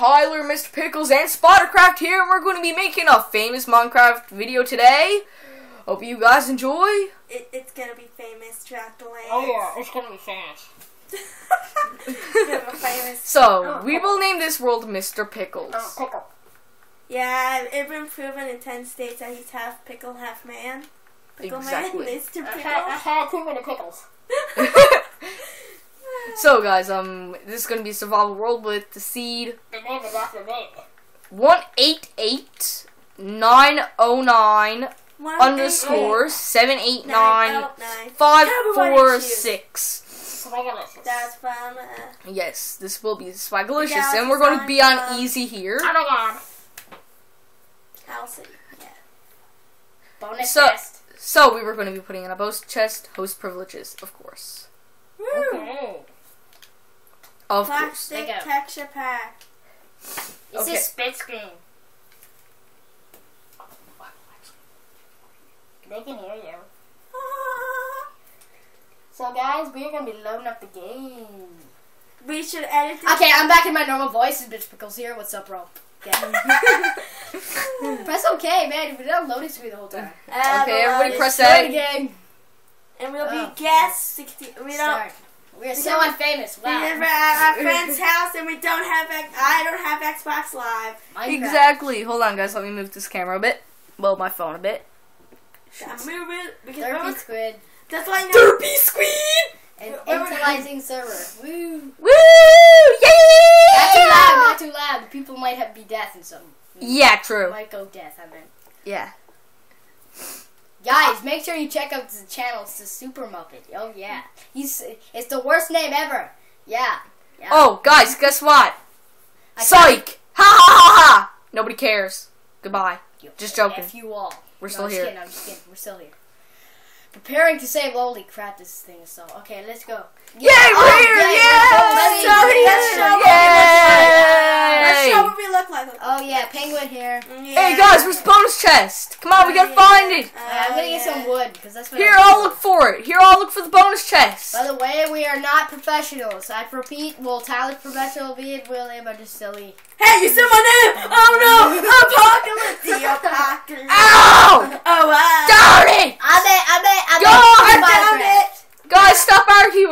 Tyler, Mr. Pickles, and Spidercraft here, and we're going to be making a famous Minecraft video today. Hope you guys enjoy. It, it's gonna be famous throughout the land. Oh yeah, it's gonna be famous. Famous. So, oh, we will name this world Mr. Pickles. Oh, pickle. Yeah, it's been proven in ten states that he's half pickle, half man. Pickle Exactly. man, Mr. I Pickle. had, I had too many pickles. so, guys, um, this is going to be survival world with the seed The name is after me. 188909 One, underscore eight, 789 nine, oh, nine. 546. Swagalicious. That's from. Uh, Yes, this will be Swagalicious, and we're going to be on easy here. Oh my god. Owl Yeah. Bonus So- test. So, we were going to be putting in a host chest, host privileges, of course. Woo! Okay. Of course. Plastic Lego. texture pack. It's Okay. a split screen. They can hear you. So guys, we're gonna be loading up the game. We should edit this. Okay, I'm back in my normal voice. It's Bitch Pickles here. What's up, bro? Press OK, man. We didn't loading screen the whole time. Uh, Okay, everybody press Play A. the game. And we'll Oh. be guests. 60, we don't. Start. We're so unfamous. We live at our friend's house and we don't have. X- I don't have Xbox Live. Minecraft. Exactly. Hold on, guys. Let me move this camera a bit. Well, my phone a bit. I'm moving because Derpy remember, Squid that's why I know. Derpy Squid! and Wait, wait, wait. intelliging server. Woo. Woo! Not too loud. Not too loud. People might have be deaf and some. Yeah, true. Might go deaf. I mean. Yeah. Guys, make sure you check out the channel. It's the Super Muppet. Oh yeah, he's it's the worst name ever. Yeah. yeah. Oh, guys, guess what? I Psych! Ha ha ha ha! Nobody cares. Goodbye. Just joking. F you all. We're No, still here. Kidding, I'm just kidding. We're still here. Preparing to save. Holy crap! This thing is so. Okay, let's go. Yay, we're Oh, here! yeah, Yeah! let's show it, let's show it, Let's show what we look like. Oh yeah, penguin here. Hey guys, where's the bonus chest? Come on, we gotta find it. Uh, I'm gonna get some wood because that's what Here, I I'll look for it. Here, I'll look for the bonus chest. By the way, we are not professionals. I repeat, well, Tyler's professional, be it William, are just silly. Hey, you said my name! Oh no! Apocalypse! The apocalypse! Ow! Oh wow! Darn it! I bet, I bet, I bet. Go, I found it! Guys,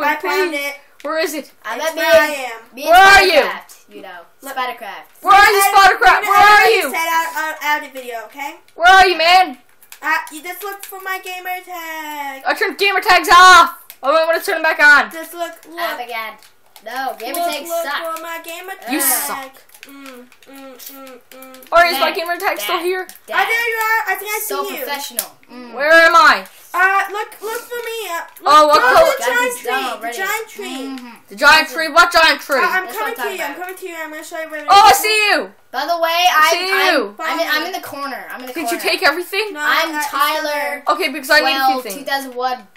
stop arguing, I found it. Where is it? I It's bet me, where I am. me Where are you? You know, Look. Spidercraft. Where are you, I- Spidercraft? you know, Where are you? Said out, out, out of video, okay? Where are you, man? Uh, you just look for my gamer tag. I turned gamer tags off. Oh, I want to turn them back on. Just look, look. my god. No, gamer look, tags look suck. for my gamer tag. You suck. Mm, mm, mm, mm. Or is my Dad, gamer tag still Dad. here? Oh, Dad, there you are. I think I so see you. So professional. Mm. Where am I? Uh, look, look for me. Uh, look, Oh, what color- to the giant he's done tree. The giant tree. The giant tree. What giant tree? Uh, I'm That's coming to you. I'm coming to you. I'm gonna show you where. Oh, I see you. By the way, I, See I'm, you. I'm, in, I'm in the corner. I'm in the Did corner. you take everything? No, I'm uh, Tyler. Okay, because I need a 12, few things. 2001,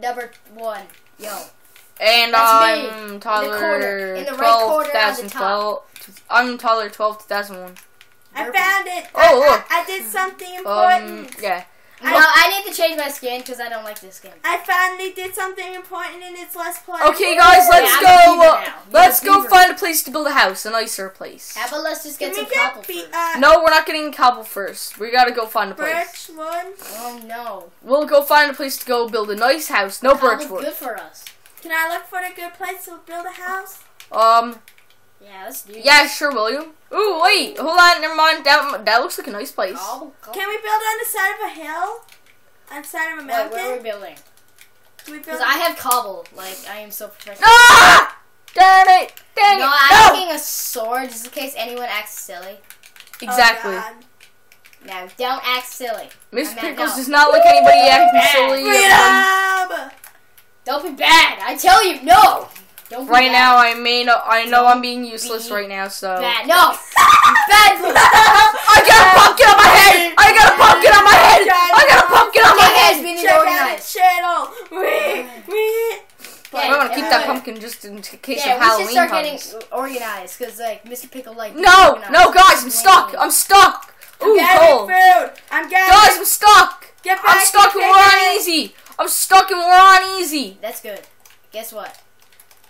number one. Yo. And That's. I'm Tyler. corner. In the right 12, corner at the 2012. I'm Tyler 12 2001. I found it. Oh, I. I, I did something Um, important. Yeah. No, I need to change my skin because I don't like this skin. I finally did something important and its Let's Play. Okay, guys, let's Yeah, go. uh, let's go beaver. find a place to build a house, a nicer place. How about let's just get we some get cobble be, first? uh, No, we're not getting cobble first. We gotta go find a place. birch wood? Oh no. We'll go find a place to go build a nice house. No birch Cobble's wood. good for us. Can I look for a good place to build a house? Um, Yeah, let's do yeah, sure, William. Ooh, wait, hold on, never mind. That that looks like a nice place. Cobble, cobble. Can we build on the side of a hill? On the side of a Wait, mountain? where are we building? Can we build Because I have cobble. Like, I am so professional. Ah! Dang it! Dang No, it! I'm No! making a sword just in case anyone acts silly. Exactly. Oh, God. Now, don't act silly. Miss Pickles no. does not like anybody acting silly. Freedom! Don't be bad. I tell you, no. Don't Right now, I may know. I know I'm being useless be right now. So Bad. No. bad. I got a pumpkin on my head. I got a pumpkin on my head. I got a pumpkin on my head. we need to Check out the organize. channel! We, we. I want to keep that pumpkin just in case Yeah, of we should start comes. getting organized because, like, Mr. Pickle, like. No, no, guys, I'm stuck. I'm stuck. Ooh, Getting coal. food! I'm getting Guys, I'm stuck. Get back I'm stuck and we're on easy. I'm stuck and we're on easy. That's good. Guess what?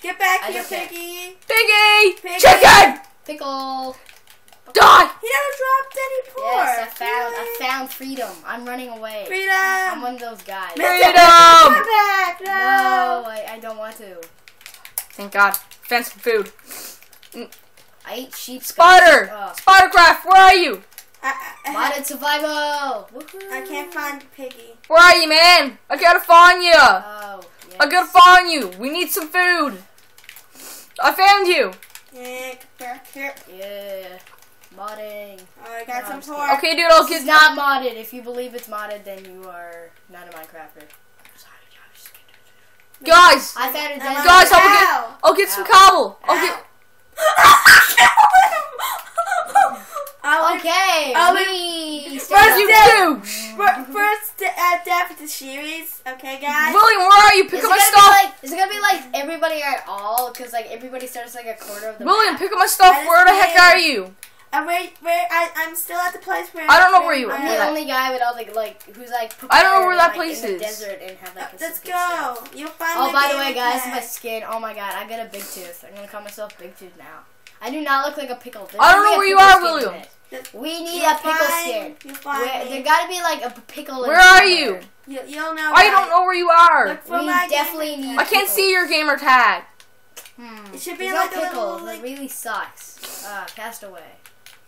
Get back I here, piggy! Piggy, Piggy. chicken. pickle. Die! He never dropped any pork. Yes, I found I found freedom. I'm running away. Freedom! I'm one of those guys. Freedom! Come back. No. No, I, I don't want to. Thank God. Found some food. Mm. I ate sheep. Spider! Oh. Spidercraft, where are you? I, I, I, Modded survival. I can't find Piggy. Where are you, man? I gotta find you. Oh, yes. I gotta find you. We need some food. I found you. Yeah, back here. Yeah. Modding. Oh, I got No, some I'm pork. Okay, dude, I'll It's get not modded. If you believe it's modded, then you are not a Minecrafter. Guys, I found a I'm desert. Guys, the I'll get- cow. I'll get some Ow. cobble. I'll Ow. get. I'll be- Okay. I'll we First You up. day. douche. First uh, death of the series. Okay, guys. William, where are you? Is Pick it, up my stuff. like, is it gonna be like everybody at all? Because like everybody starts like a quarter of the William, map. pick up my stuff. Where the heck are you? Uh, where, where, I, I'm still at the place where. I don't know where you I are. I'm the only guy with all the like who's like. I don't know where that like, place in the is. desert and have like. A let's good stuff. go. You'll find. Oh, by the way, guys, my skin. Oh my god, I got a big tooth. I'm gonna call myself Big Tooth now. I do not look like a pickle. There I don't know where you are, William. We need You'll a pickle find- skin. You'll Where, there gotta be like a pickle. in Where are you? You, you'll know. I don't know where you are. We definitely need- I can't see your gamer tag. Hmm. It should be There's like a pickle. little, like- That really sucks. Uh, castaway.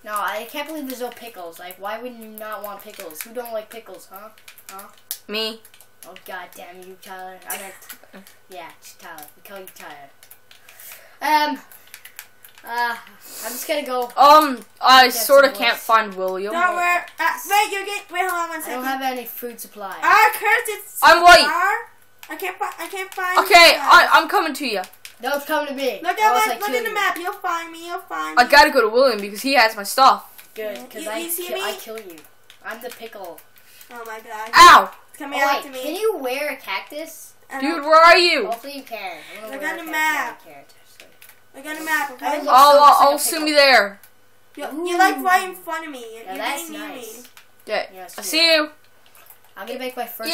No, I can't believe there's no pickles. Like, why would you not want pickles? Who don't like pickles, huh? Huh? Me. Oh god damn you, Tyler. I meant Yeah, it's Tyler. We call you Tyler. Um uh I'm just gonna go Um, I sort of can't find William. Don't worry. Uh, wait, you're getting. Wait, hold on one second. I don't have any food supply. Ah, curse it's. I'm white. I can't find. I can't find. Okay, I. I'm coming to you. Don't come to me. Look or at else my, look at the you. map. You'll find me. You'll find me. I gotta go to William because he has my stuff. Good, You- because I, see ki- me? I kill you. I'm the pickle. Oh my god. Ow! It's Oh coming wait, after me. can you wear a cactus? Dude, where are you? Hopefully you can. I'm gonna Look wear on a the map. I can't. Look at the map, I okay? would love- I'll, so I'll, just like I'll a soon there. You're, you're like right in front of me. You're, Yeah, you're that's nice. me. Okay, Yes, I dude. see you. I'm gonna make my first.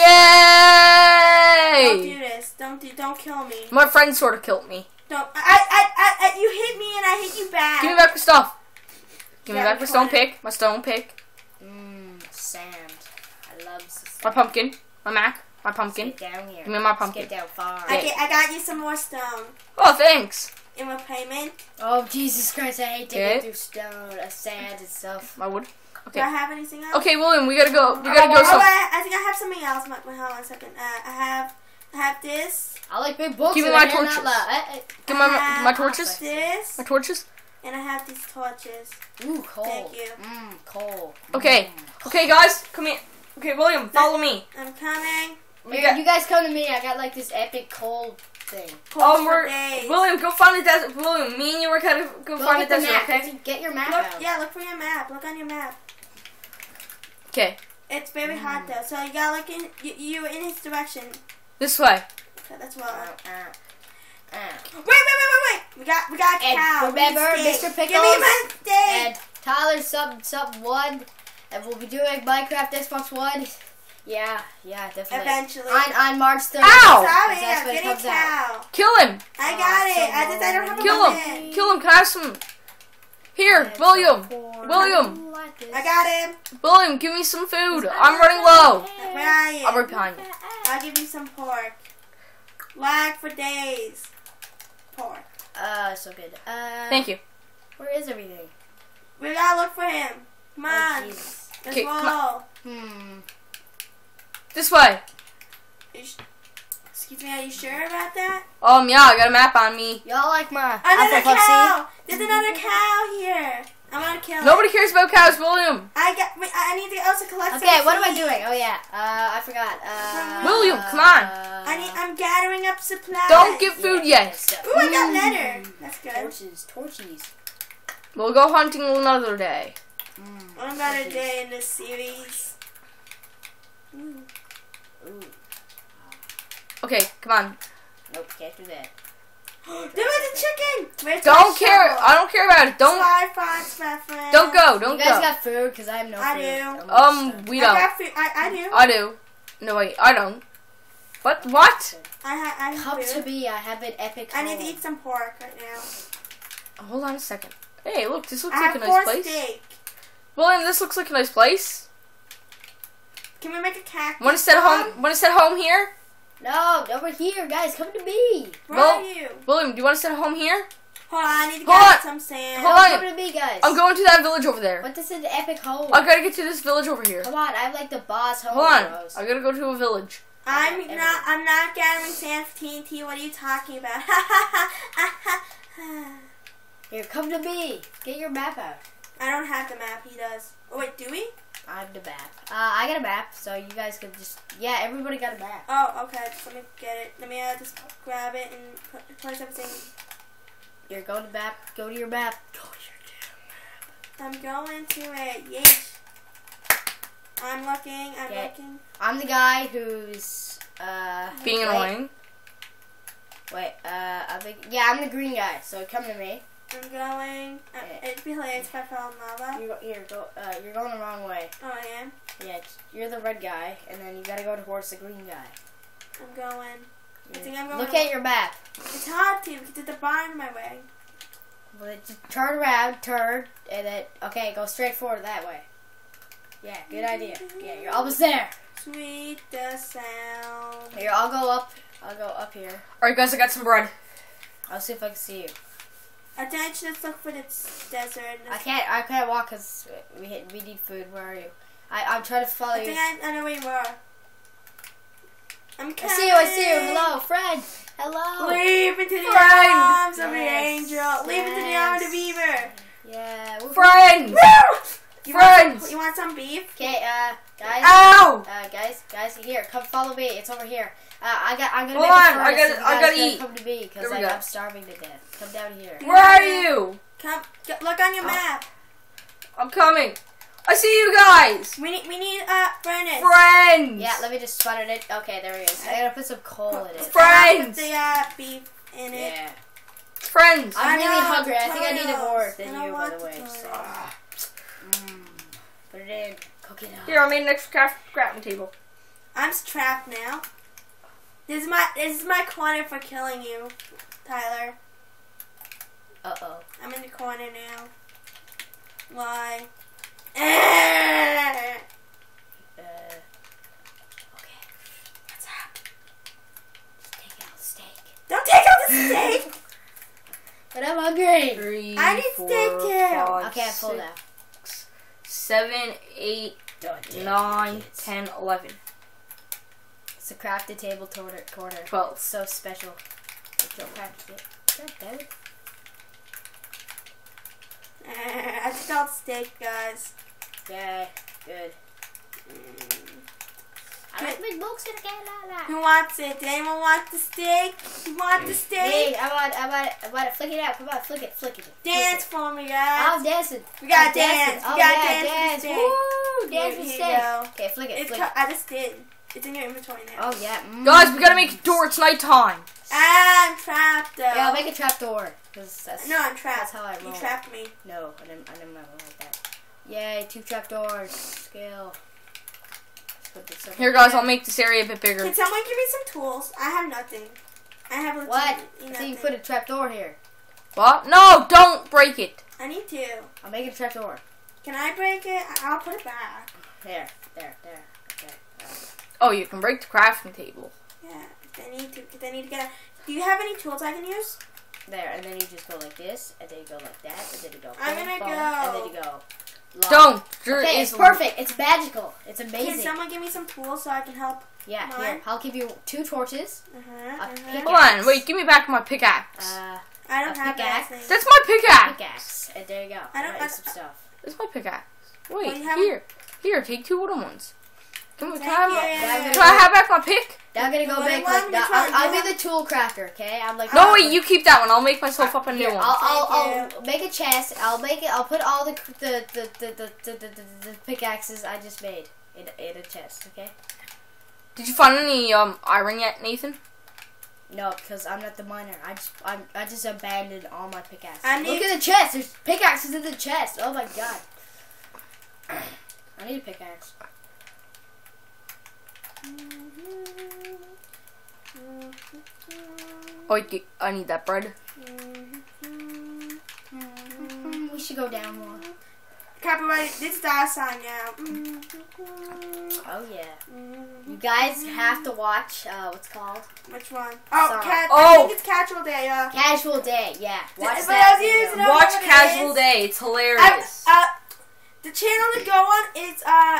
Don't do this. Don't do. Don't kill me. My friend sort of killed me. Don't. I, I, I, I, you hit me and I hit you back. Give me back my stuff. Give me back my stone pick. My stone pick. Mmm, sand. I love s- My pumpkin. My mac. My pumpkin. Get down here. Give me my Let's pumpkin. Get down far. I, get, I got you some more stone Oh, thanks. in my payment. Oh Jesus Christ! I hate digging Okay. through stone, uh, sand, and stuff. My wood. Do I have anything else? Okay, William, we gotta go. We Oh, gotta go. oh, Some. I, I think I have something else. Wait, wait, hold on a second. Uh, I have, I have this. I like big books. Give me my I hear not torches. loud. Give my my torches. This, My torches. and I have these torches. Ooh, coal. Thank you. Mmm, coal. Okay. Mm. Okay, guys, come here. Okay, William, follow me. I'm coming. We got- you guys come to me. I got like this epic coal thing. Cold Um, for we're days. William. Go find the desert. William, me and you were kind of go Go find the the desert. map. Okay. Get your map Look, out. yeah, look for your map. Look on your map. Okay. It's very hot though, so you gotta look in. You, you were in his direction. This way. Okay, that's Uh, well. uh, uh. Wait, wait, wait, wait, wait! We got, we got a And cow. Remember, steak. Mr. Give me my steak. And Tyler sub sub one, and we'll be doing Minecraft Xbox One. Yeah, yeah, definitely. Eventually. On on March third. Ow! Sorry, That's I'm when it getting comes out. Kill him. I got it. so I just I don't have a Kill button. him. Kill him. Can I have some? Here, William. William. I got him. William, give me some food. I'm running low. Where are you? I'm right behind you. I'll give you some pork. Lag for days. Pork. Uh, so good. Uh, Thank you. Where is everything? We gotta look for him. Come Oh, on. Jesus. Let's Okay, come roll. Hmm. This way. Excuse me, are you sure about that? Um, yeah, I got a map on me. Y'all like my Another Apple Puffs? cow! There's another cow here. I'm gonna kill it. Nobody cares about cows, William. I got. Wait, I need to also collect. some Okay, what am I doing? Oh yeah, uh, I forgot. Uh, William, come on. I need. I'm gathering up supplies. Don't get food yet. Ooh, I got leather. That's good. Torches, torches. We'll go hunting another day. Mm, One better torches. day in this series. Ooh. Ooh, Okay, come on. nope, can't do that. There was a chicken. Where's Don't care. shovel? I don't care about it. Don't. Fly fonts, my friend. Don't go. Don't go You guys go. got food? Cause I have no I food. do. I'm Um, we I don't. got food. I, I do. I do. No wait, I don't. What? What? I ha- I have Come to food. me. I have an epic. I need to eat some pork right now. Hold on a second. Hey, look, this looks I like have a nice place. steak. William, this looks like a nice place. Can we make a cactus? Want to set home? Want to set home here? No, over here, guys. Come to me. Where Well- are you? William, do you want to set home here? Hold on, I need to Hold get on. some sand. Hold No, on. come to me, guys. I'm going to that village over there. But this is an epic home. I gotta get to this village over here. Come on, I'm like the boss home. Hold on, bros. I gotta go to a village. I'm Okay, not. I'm not gathering sand for TNT. What are you talking about? Here, come to me. Get your map out. I don't have the map. He does. Oh wait, do we? I'm the map. Uh, I got a map, so you guys can just. Yeah, everybody got a map. Oh, okay. Just let me get it. Let me uh, just grab it and put, place everything. Here, go to the map. Go to your map. Go to your team. I'm going to it. Yeesh. I'm looking. I'm Okay. looking. I'm the guy who's uh Being wait, annoying. Wait, uh, I think yeah, I'm the green guy. So come to me. I'm going. Uh, Yeah. it'd be hilarious if I fell in lava. You go, here, go. Uh, you're going the wrong way. Oh, I am. Yeah, you're the red guy, and then you gotta go towards the green guy. I'm going. I think I'm going. Look at your map. It's hard to because it's a barn in my way. Well, just turn around, turn, and then okay, go straight forward that way. Yeah, good idea. Yeah, you're almost there. Sweet the sound. Here, I'll go up. I'll go up here. Alright, guys, I got some bread. I'll see if I can see you. I think I should just look for the desert. I can't. I can't walk because we hit, we need food. Where are you? I I'm trying to follow I you. think I, I know where you are. I'm I see you. I see you. Hello, friend. Hello. Leap into the Friend. arms of the Yes, angel. Leap into the arms of the beaver. Yeah. we're- Friends! You Friends! Want some, you want some beef? Okay, uh, guys. Ow! Uh, guys, guys, here, come follow me. It's over here. Uh, I got. I'm gonna Hold make a on, I gotta- I gotta gotta eat. Come to me because There we go. I'm starving to death. Come down here. Where are you? Come, get, look on your Oh. map. I'm coming. I see you guys! We need, we need uh, furnace. Friends! Yeah, let me just spun it. Okay, there he is. I gotta put some coal in it. Fr- Friends. Put the uh, beef in it. Yeah. Friends! I I'm really know, hungry. I think I need it more tutorials. than you, by the way. So. Mm. Put it in. Cook it up. Here, I made an extra craft crafting table. I'm trapped now. This is my this is my corner for killing you, Tyler. Uh oh. I'm in the corner now. Why? Eh. Uh. Okay. What's up? Just take out the steak. Don't take out the steak. But I'm hungry. Three, I need four, steak too. five, Okay, I'm full six, now. Seven, eight, take nine, ten, eleven, It's a crafted table corner. corner. twelve. So special. Don't craft it. God damn it. Eh, I out steak, guys. Yay. Good. Mm. I like big books in Who wants it? Did anyone want the steak? You want the Hey, steak? I want, I want, I want to flick it out. Come on, flick it, flick it. Dance for me, guys. I'm dancing. We gotta I'm dance. dancing. We Oh, gotta yeah, dance dance. for the Woo! Dance Here for you steak. go. Okay, flick it, It's flick it. I just did. It's in your inventory now. Oh yeah. Mm. Guys, we gotta make a door. It's nighttime. I'm trapped though. Yeah, I'll make a trap door. Cause that's no, I'm trapped. That's how I You trapped me. no, I didn't, I didn't know like that. Yay, two trap doors. Skill. Let's put this over Here, guys, I'll make this area a bit bigger. Can someone give me some tools? I have nothing. I have What? literally I nothing. think you put a trap door here. What? No, don't break it. I need to. I'll make a trap door. Can I break it? I- I'll put it back. There, there, there. Okay. Oh, you can break the crafting table. Yeah. I need to. I need to get. A, do you have any tools I can use? There, and then you just go like this, and then you go like that, and then you go. I'm gonna boom, go. And then you go. Lock. Don't. There Okay, it's perfect. It's magical. It's amazing. Can someone give me some tools so I can help? yeah, Mine? here. I'll give you two torches. Uh huh. A Uh-huh. Hold on, wait. Give me back my pickaxe. Uh, I don't have pickaxe. That's my pickaxe. pickaxe, and there you go. I don't- Write I- some stuff. That's my pickaxe. Wait, Well, here. Here, take two wooden ones. Can, we, can, I, Thank have, can I have back my pick? I'm gonna go What make like that. I'll, I'll be the tool crafter. Okay, I'm like. No, wait, you keep that one. I'll make myself up a new one. I'll, I'll, make a chest. I'll make it. I'll put all the the the the, the, the, the, the, the pickaxes I just made in, in a chest. Okay. Did you find any um iron yet, Nathan? No, because I'm not the miner. I just I'm, I just abandoned all my pickaxes. I Look at the chest. There's pickaxes in the chest. Oh my god. I need a pickaxe. Oh, I need that bread. We should go down more. Copyright. This is our sign now. Oh yeah. You guys have to watch. Uh, what's it called Which one? Oh, Sorry. cat. Oh. I think it's casual day. Uh, Casual Day. Yeah, watch But that. I've used video. it. Watch what it Casual. Day. It's I, hilarious. uh, the channel to go on is uh,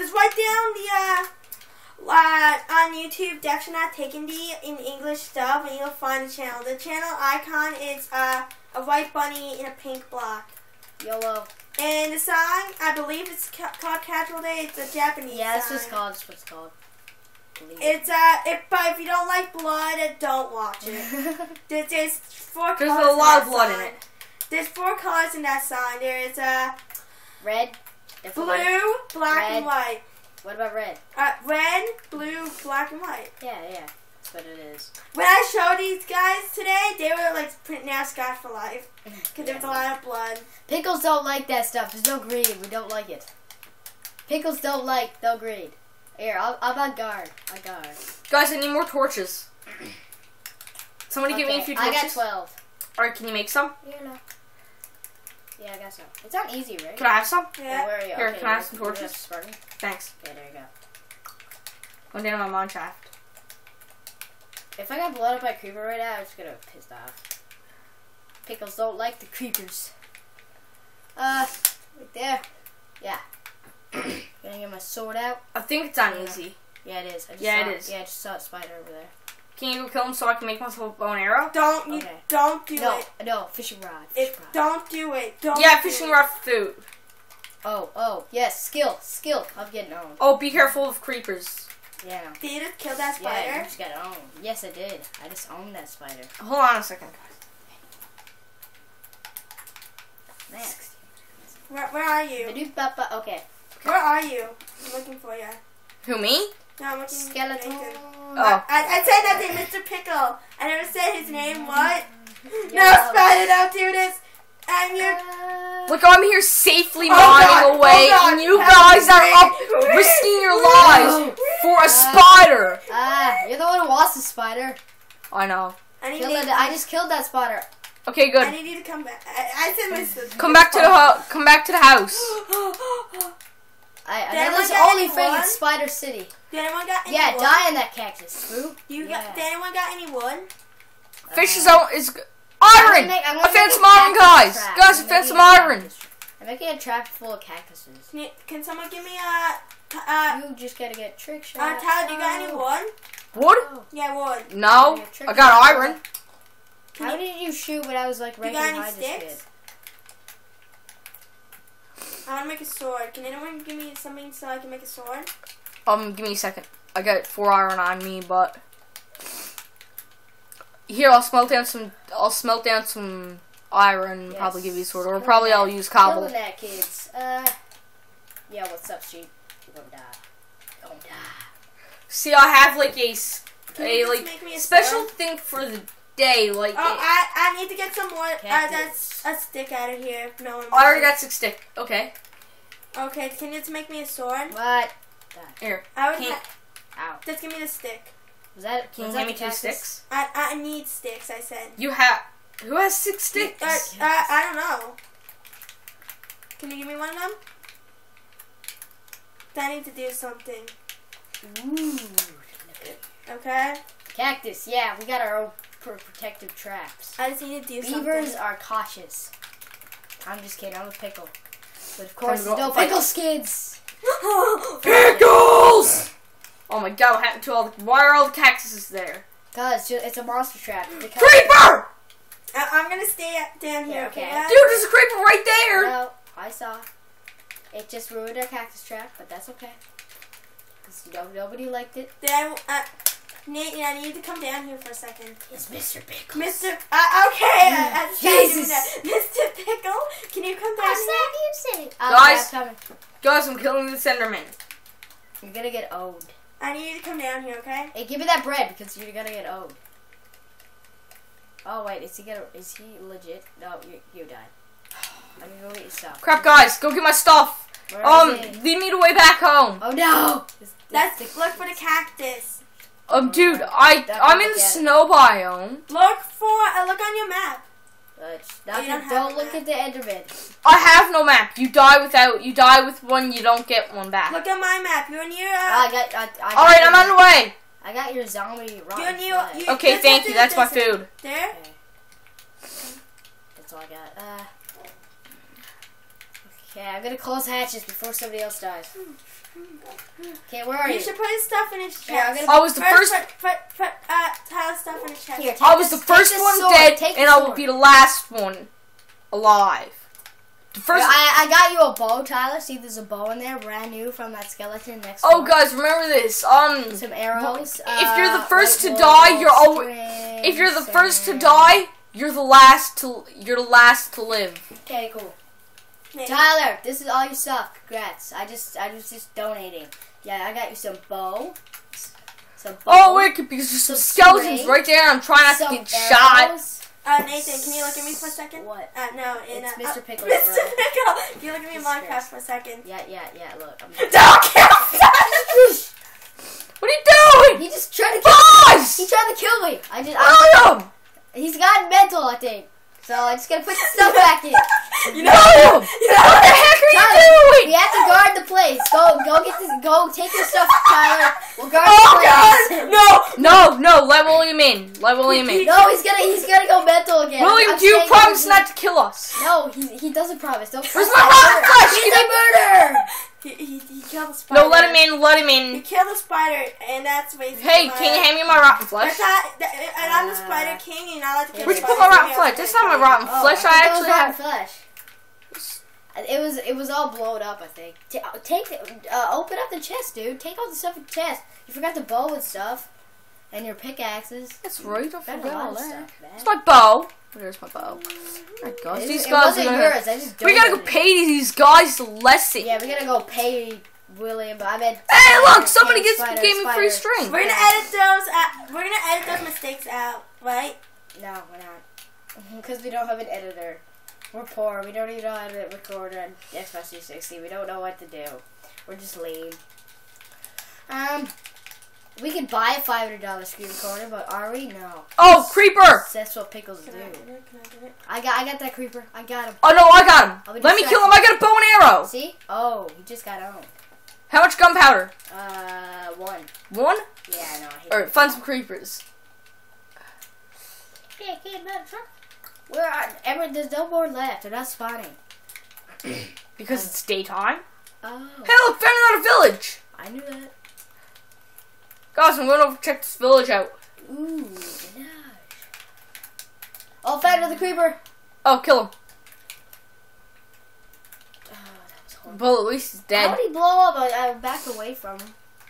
just write down the uh, uh on YouTube Dex Not Taken D in English stuff, and you'll find the channel. The channel icon is uh a white bunny in a pink block. YOLO. And the song, I believe it's ca- called Casual Day. It's a Japanese Yeah, that's song. it's called. That's what it's called. It's uh, if but if you don't like blood, uh, don't watch it. There- There's four There's colors. a lot of blood that in it. There's four colors in that song. There is uh, red. Definitely. blue, black, and white. What about red? Uh, red, blue, black, and white. Yeah, yeah. That's what it is. When I showed these guys today, they were like printing out Scott for life because there was a lot of blood. Pickles don't like that stuff. There's no greed. We don't like it. Pickles don't like no greed. Here, I'll, I'll on guard. On guard. Guys, I need more torches. Somebody give me a Okay, few I torches. got 12. Alright, can you make some? Yeah, no. Yeah, I got some. It's not easy, right? Can I have some? Yeah. Where are you? Here, okay, can I have some torches? Thanks. Okay, there you go. One down on my mine shaft. If I got blown up by a creeper right now, I'm just gonna be pissed off. Pickles don't like the creepers. Uh, right there. Yeah. gonna get my sword out. I think it's on easy. Yeah, it is. I just Yeah, it is. Yeah, I just saw a spider over there. Can you go kill him so I can make myself a bow and arrow? Don't you? Okay. Don't do no, it. no, fishing rod. Fishing It rod. don't do it. Don't. Yeah, do fishing it. rod for food. Oh, oh, yes, skill, skill. I'm getting owned. Oh, be careful of creepers. Yeah. Did you just kill that spider? Yeah, I just got owned. Yes, I did. I just owned that spider. Hold on a second, guys. Next. Where, where are you? Ba-doop-ba-ba. Okay. Where are you? I'm looking for you. Who, me? No, I'm looking. for Skeleton. Nathan. Oh. I, I said nothing, Mr. Pickle. I never said his name. What? No, Yeah. Spider, don't do this. I'm your. Uh, Look, I'm here safely Oh, mining away, Oh, and you guys are up risking your lives for a spider. Ah, you're the one who lost the spider. I know. I need, Killed you. I just killed that spider. Okay, good. I need you to come back. I, I said Mr. Come back to the ho- come back to the house. I, Did and then there's only get freaking one? Spider City. Did anyone got any Yeah, wood? die in that cactus. Spook. You yeah. got? Did anyone got any wood? Fish is Uh, out is iron. make- I'm I gonna found some iron, guys. trap. Guys, I found some making a iron. I'm making a trap full of cactuses. Can, you, can someone give me a? Uh, You just gotta get trick shot. uh, Tyler, do you got any wood? Wood? Oh. Yeah, wood. No, I got iron. How did you shoot when I was like You right got any behind this kid? Sticks? I want to make a sword. Can anyone give me something so I can make a sword? Um, give me a second. I got four iron on me, but here I'll smelt down some. I'll smelt down some iron. and Probably give you a sword, or Yes. probably I'll use cobble. Killing that, kids. Uh, yeah, what's up, sheep? You gonna die. You gonna die. See, I have like a s- Can a like a special sword? thing for the day. Like Oh, it- I, I need to get some more. Uh, Cactus. that's a stick out of here. if No one. I already got six stick. Okay. Okay, can you just make me a sword? What? here. I would. Can't- Ow. just give me the stick. Was that? Can was you that hand me two sticks? I I need sticks. I said. You have. Who has six sticks? Uh, uh, I don't know. Can you give me one of them? I need to do something. Ooh. Okay. Cactus. Yeah, we got our own pr- protective traps. I just need to do Beavers something. are cautious. I'm just kidding. I'm a pickle. But of course, to there's go no fight. pickle skids. Pickles! Oh my god, what happened to all the. Why are all the cactuses there? Cause it's a monster trap. Creeper! I- I'm gonna stay down here. Yeah, Okay. okay. Dude, there's a creeper right there! No, I saw. It just ruined our cactus trap, but that's okay. Cause you know, nobody liked it. Then, uh, Nate, yeah, I need to come down here for a second. It's Mr. Pickle. Mr. Uh, okay. Uh, uh, Jesus. Mr. Pickle, can you come down you say? Guys. I'm coming. Guys, I'm killing the Enderman. You're gonna get owned. I need you to come down here, okay? Hey, give me that bread because you're gonna get owned. Oh wait, is he gonna? Is he legit? No, you you died. I'm gonna go get your stuff. Crap, guys, go get my stuff. Where Um, is lead me the way back home. Oh no! This- this- Let's this- look for the cactus. Um, dude, I That I'm in the get snow biome. Look for, uh, look on your map. But not you don't don't, look map. at the Enderman. I have no map. You die without. You die with one. You don't get one back. Look at my map. You're near. Uh, I got. I, I got All right, your, I'm on the way. I got your zombie rotten you're near. You, Okay, just thank you. That's my food. There. That's all I got. Uh, okay, I'm gonna close hatches before somebody else dies. Okay, where are you? You should put his stuff in his chest. gonna- I was the first. Put, put, put uh, Tyler's stuff in his chest. Here, I was the this- take first one sword, dead, take and I will be the last one alive. The first. Here, I, I got you a bow, Tyler. See, there's a bow in there, brand new from that skeleton next oh, door. guys, remember this. Um, Some arrows. If you're the uh, first white to die, you're always. if you're the first to die, you're the last to. You're the last to live. Okay, cool. Maybe. Tyler, this is all your stuff. Congrats. I just, I was just donating. Yeah, I got you some bow. Some bow. Oh wait, because there's some Some skeletons string, right there. I'm trying not to get shot. Uh, Nathan, can you look at me for a second? What? Uh, no, in, It's uh, Mr. uh, Pickles, Mr. bro. Pickle. Can you look at me in Jesus Minecraft for a second? Yeah, yeah, yeah. Look, I'm. Don't kill What are you doing? He just tried to kill. me. He tried to kill me. I just. I, William! he's gotten mental, I think. So I'm just gotta put the stuff back in. You know, William! you know What the heck are Tyler, you doing? we have to guard the place. Go, go get this. Go take your stuff, Tyler. We'll guard Oh the place. God! No! No, no, let William in. Let William in. No, he's gonna he's gonna go mental again. William, I'm do you promise not to kill us? No, he he doesn't promise. Don't. Where's my bird. flesh? He's a murderer. He, he, he killed the spider. No, let him in, let him in. He in. killed the spider, and that's basically Hey, my- can you hand me my rotten flesh? thought, that, and I'm the spider king, and you're not allowed to kill Where'd you the put my rotten flesh? allowed That's not my rotten Oh, flesh. thought I that was actually rotten have. flesh. It was it was all blown up. I think. Ta- uh, take the, uh, open up the chest, dude. Take all the stuff in the chest. You forgot the bow and stuff, and your pickaxes. That's right, I Forgot a forgot all that. stuff, man. It's my bow. Where's my bow? My God, these guys are gonna. yours. Just We gotta go donated it. pay these guys a lesson. Yeah, we gotta go pay William. I mean, Hey, look! Somebody gets spider, gave me free spider. string. We're gonna edit those. Out, we're gonna edit those mistakes out, right? No, we're not. Because we don't have an editor. We're poor. We don't even know how to record on Xbox 360. We don't know what to do. We're just lame. Um, we could buy a five hundred dollar screen recorder, but are we? No. Oh, creeper! That's what pickles do. Can I do it? Can I do it? I got, I got that creeper. I got him. Oh no, I got I'll him. be Let me kill him. I got a bow and arrow. See? Oh, he just got owned. How much gunpowder? Uh, one. One. Yeah, no. I hate All right, find some creepers. Where are? Everyone, there's no more left. They're not spawning. Because it's daytime. Oh, Hey, look, found another village. I knew that. Guys, I'm going to check this village out. Ooh, nice. Oh, found another creeper. Oh, kill him. Oh, that was horrible. Well, at least he's dead. How dead. would he blow up? Uh, uh, I, I backed away from him.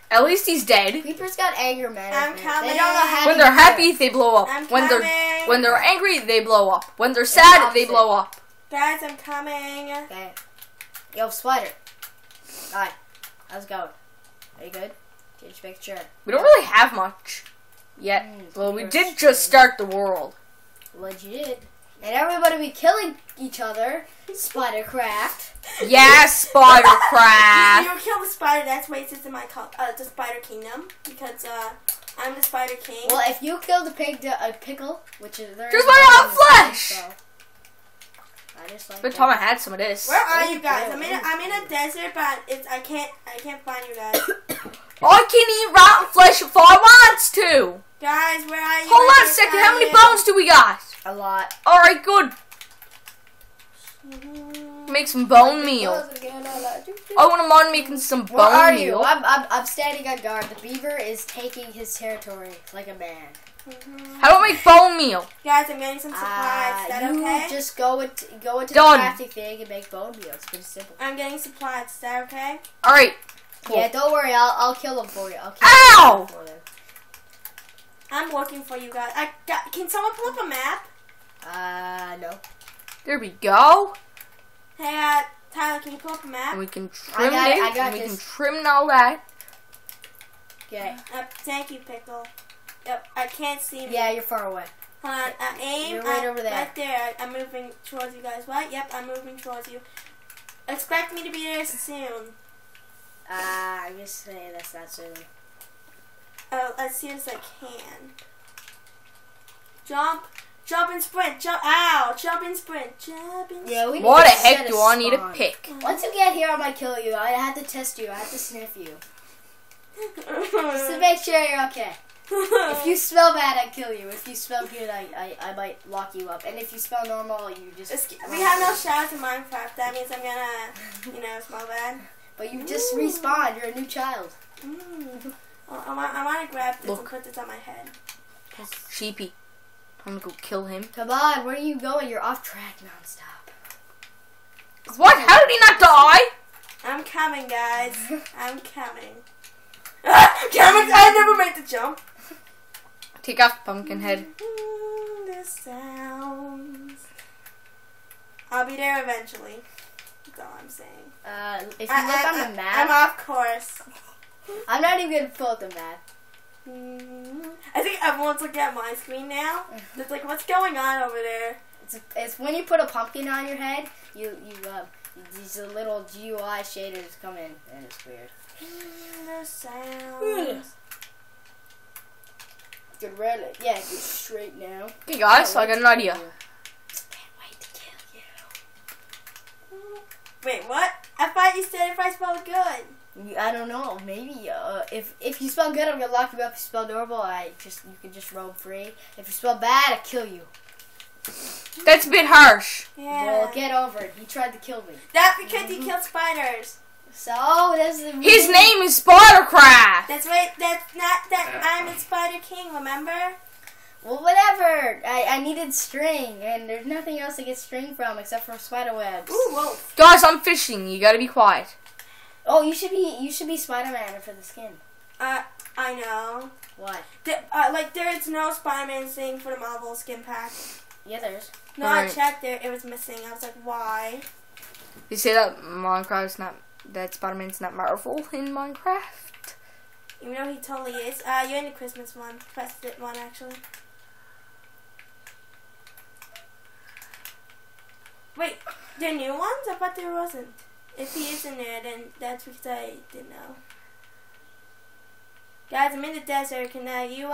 At least he's dead. Creepers got anger management. They coming. don't know how When they're do it. happy, they blow up. I'm When they're when they're angry, they blow up. When they're sad, they blow up. Guys, I'm coming. Okay. Yo, spider. Hi. How's it going? Are you good? Just make sure. We don't really have much yet. Mm, Well, we you're did just start the world. Legit. And everybody be killing each other. Spidercraft. Yeah, Spidercraft. You kill the spider. That's why it's in my uh, the spider kingdom because uh, I'm the spider king. Well, if you kill the pig, a pickle, which is there Here's is my no rotten one, flesh! so- I just like Good that. time I had some of this. Where are you guys? I'm in a, yeah. I'm in a desert, but it's I can't I can't find you guys. I can eat rotten flesh if I want to. guys, where are you? Hold on a second. How many you. bones do we got? A lot. All right, good. Mhm. Make some bone meal. I want to mind making some bone Where are bone you? I'm, I'm, I'm standing on guard. The beaver is taking his territory like a man. Mhm. How about I make bone meal? Guys, I'm getting some supplies. Uh, Is that you okay? just go into, go into Done. the crafting thing and make bone meal. It's pretty simple. I'm getting supplies. Is that okay? All right. Cool. Yeah, don't worry. I'll, I'll kill them for you. I'll kill Ow! them for them. I'm working for you guys. I got, can someone pull up a map? Uh, no. There we go. Hey, uh, Tyler, can you pull up a map? And we can trim got it, it. I got and we can trim all that. Okay. Uh, thank you, Pickle. Yep, I can't see me. Yeah, you're far away. Hold on, uh, aim. You're right uh, over there. Right there. I, I'm moving towards you guys. What? Yep, I'm moving towards you. Expect me to be there soon. Uh, I guess say that's not soon. Oh, as soon as I can. Jump, Jump and sprint. Jump. Ow. Jump and sprint. Jump and Yeah, we What the heck set a do I need to spawn. pick? Once you get here, I might kill you. I have to test you. I have to sniff you. Just to make sure you're okay. If you smell bad, I kill you. If you smell good, I, I, I might lock you up. And if you smell normal, you just. It's- we have no showers in Minecraft. That means I'm gonna, you know, smell bad. But you just respawn. You're a new child. Mm. Oh, I, want, I want to grab this and put this on my head. Sheepy. I'm gonna go kill him. Come on, where are you going? You're off track nonstop. What? How did he not die? I'm coming, guys. I'm coming. Ah, Cameron, I never made the jump. Take off the pumpkin head. Mm, the sounds. I'll be there eventually. That's all I'm saying. Uh, if you I, look I, on the I- map, I'm off course. I'm not even gonna pull the map. Mm, I think everyone's looking at my screen now. It's like, what's going on over there? It's, it's when you put a pumpkin on your head, you you uh, these little GUI shaders come in, and it's weird. Mm, the sounds. Get ready, yeah, get straight now. Okay, guys, I got an idea. Can't wait to kill you. Wait, what? I thought you said if I spelled good. I don't know. Maybe uh, if if you spell good, I'm gonna lock you up. If you spell normal, I just you can just roam free. If you spell bad, I kill you. That's a bit harsh. Yeah. Well, get over it. He tried to kill me. that because you killed spiders. So that's the His name is Spidercraft. That's right. That's not that I'm a spider king. Remember? Well, whatever. I, I needed string, and there's nothing else to get string from except for spider webs. Ooh, whoa. Guys, I'm fishing. You gotta be quiet. Oh, you should be you should be Spider Man for the skin. Uh, I know. What? The, uh, like there is no Spider-Man thing for the Marvel skin pack. Yeah, there's. No, I checked there. It was missing. I was like, why? You say that Minecraft's not that Spider-Man's not Marvel in Minecraft. You know he totally is. Uh, you're in the Christmas one. Festive one, actually. Wait, the new ones? I thought there wasn't. If he is in there, then that's because I didn't know. Guys, I'm in the desert. Can uh, you